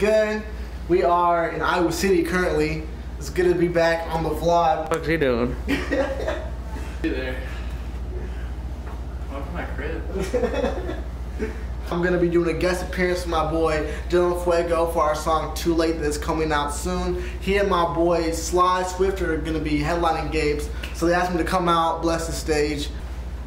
good? We are in Iowa City currently. It's good to be back on the vlog. What's he doing? Hey there. Welcome to my crib. I'm gonna be doing a guest appearance with my boy Dillon Fuego for our song Too Late that's coming out soon. He and my boy Sly Swift are gonna be headlining Gabe's. So they asked me to come out, bless the stage.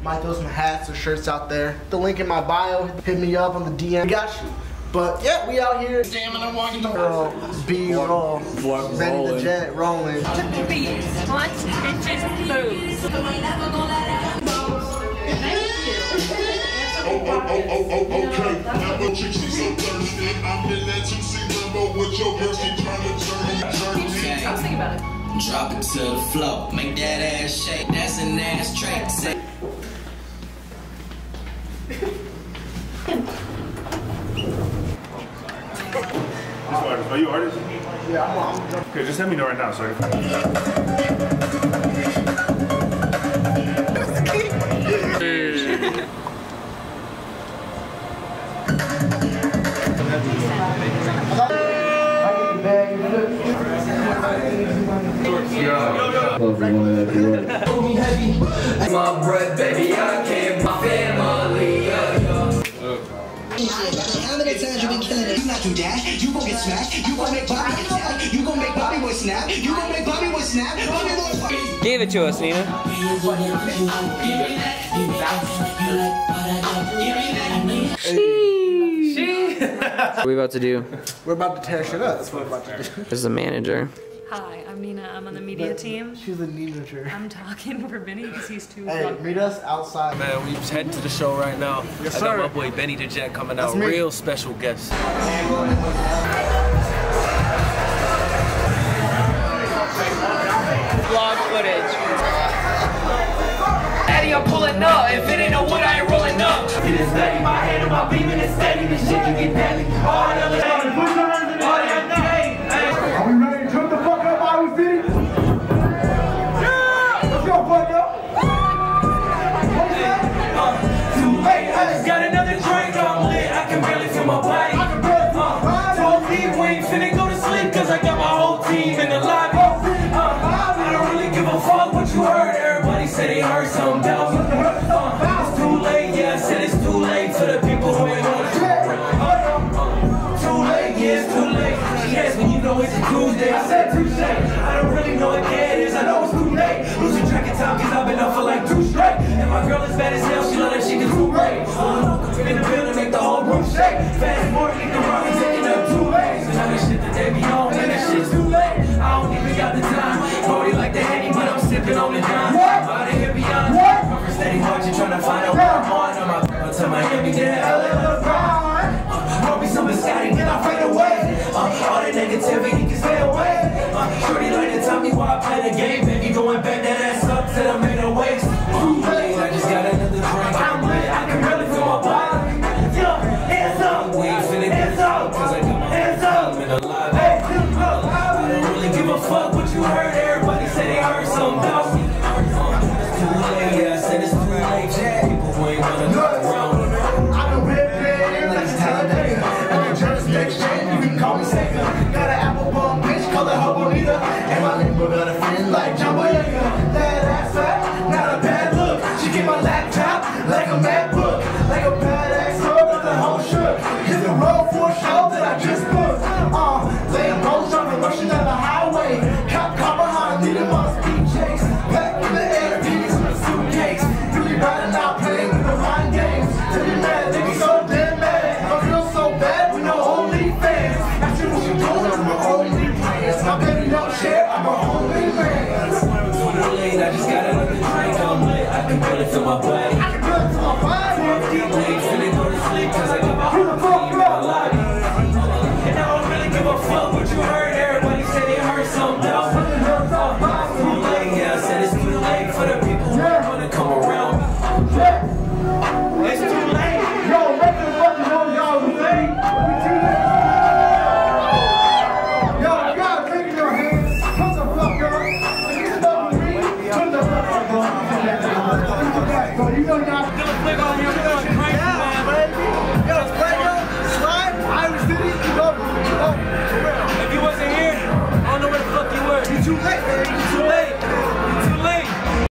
Might throw some hats or shirts out there. The link in my bio, hit me up on the DM. Got you. But yeah, we out here. Damn, I'm walking the roll. B roll. Ready the jet rolling. beats, blunt, bitches, boobs. Oh, oh, oh, oh, oh, okay. Now the chick, she's so thirsty. I'm in that 2C Lambo with your girl, trying to journey, journey. I was thinking about it. Drop it to the floor, make that ass shake. That's an ass trait. Artist. Are you artist? Yeah, I'm, I'm Okay, just let me know right now, so I can. My breath, baby, I can't. My family, yeah, yeah. How many times you been killing it? You not do dash, you gon' get smashed, you gon' make Bobby attack, you gon' make Bobby boy snap, you gon' make Bobby boy snap, Bobby boy Give it to us, Nina. What are we about to do? We're about to tear shit up. That's what we're about to do. This is the manager. Hi, I'm Nina. I'm on the media team. She's a manager. I'm talking for Benny because he's too Hey, drunk. meet us outside. Man, we heading to the show right now. Yes, I sir. got my boy Benny the Jet coming That's out. me. Real special guest. Vlog footage. Daddy, I'm pulling up. If it ain't no wood, I ain't rolling up. It is steady, my hand on my beam and it's steady. This shit can get deadly. All that fuck what you heard. My body.